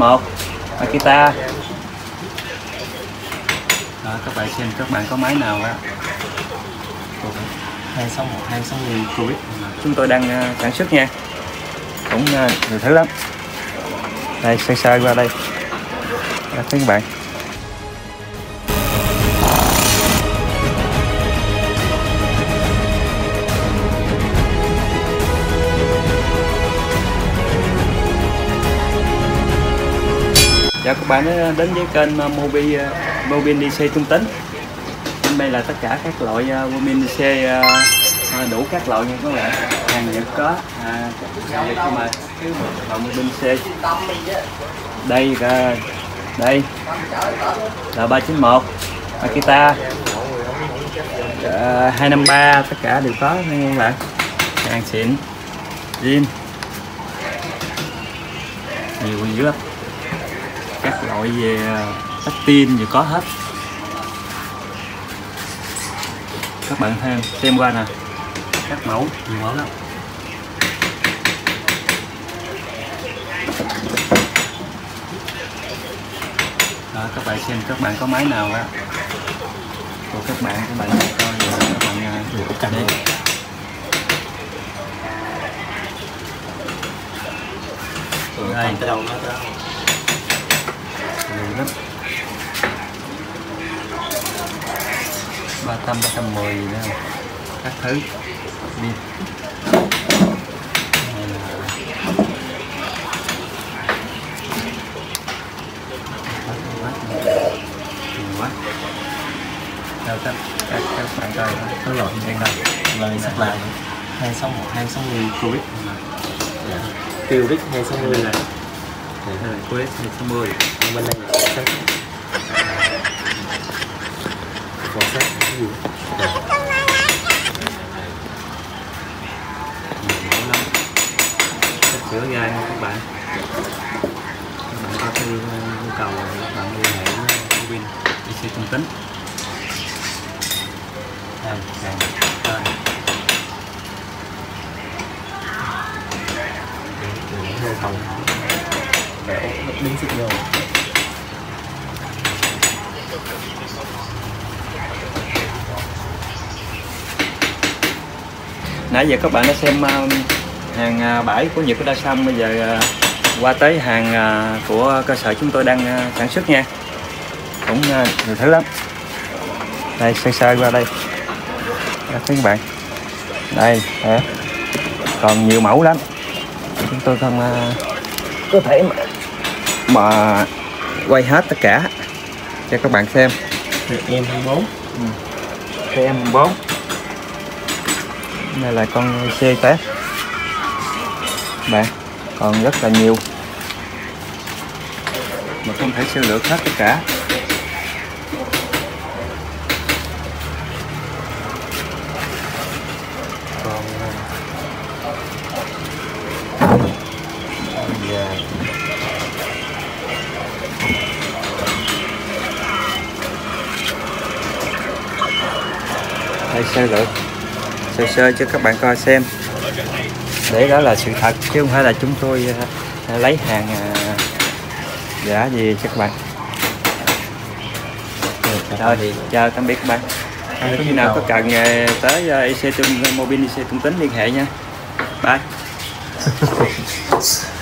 một. Akita đó, các bạn xem các bạn có máy nào á. Hai sáu một hai sáu mươi Covid chúng tôi đang ờ, sản xuất nha. Cũng ờ, nhiều thứ lắm. Đây sơ sơ qua đây. Đó, thấy các bạn chào các bạn ờ, đến với kênh ờ, Mobi ờ, Mobin DC Trung Tính. Trên đây là tất cả các loại Mobin DC đủ các loại nha các bạn. Hàng Nhật có à, hàng Nhật mà. Loại Mobin dc đây là đây. Là 391 Akita. Dạ, à, 253 tất cả đều có nha các bạn. Hàng xịn. Zin nhiều dữ lắm các loại về tách tin gì có hết. Các bạn thêm xem qua nè. Các mẫu nhiều mẫu lắm. Đó, các bạn xem các bạn có máy nào á? Của các bạn các bạn coi các bạn à, được cầm đi. đây tới đâu nó tới đâu lắm. Ba trăm ba trăm mười nữa. Các thứ. Đi. Quá. Đâu các các các bạn coi có loại đen đâu lời sắp lại. Hai sáu một, hai sáu mươi Covid tiêu đích hai sáu mươi này đây là sáu mươi bên đây là sát còn sát cái gì sửa gai nha các bạn các bạn có cái nhu cầu các bạn liên hệ với Win IC trung tính đây hàng tên hơi không để đứng nhiều. nãy giờ các bạn đã xem um, hàng à, bãi của Nhật đã xong bây giờ à, qua tới hàng à, của cơ sở chúng tôi đang sản xuất nha. Cũng nhiều thứ lắm. Đây sơ sơ qua đây. Đó, các bạn. Đây hả? còn nhiều mẫu lắm. Chúng tôi không có thể mà, mà quay hết tất cả cho các bạn xem. Em 24 em 4 đây là con C test bạn còn rất là nhiều. Mà không thể sơ lược hết tất cả đây sơ lược. Sơ sơ cho các bạn coi xem. Để đó là sự thật chứ không phải là chúng tôi ờ, lấy hàng ờ, giả gì cho các bạn. Thôi, thì chào tạm biệt các bạn. À, khi nào có cần ờ, tới IC trung mobile IC trung tính liên hệ nha. Bye.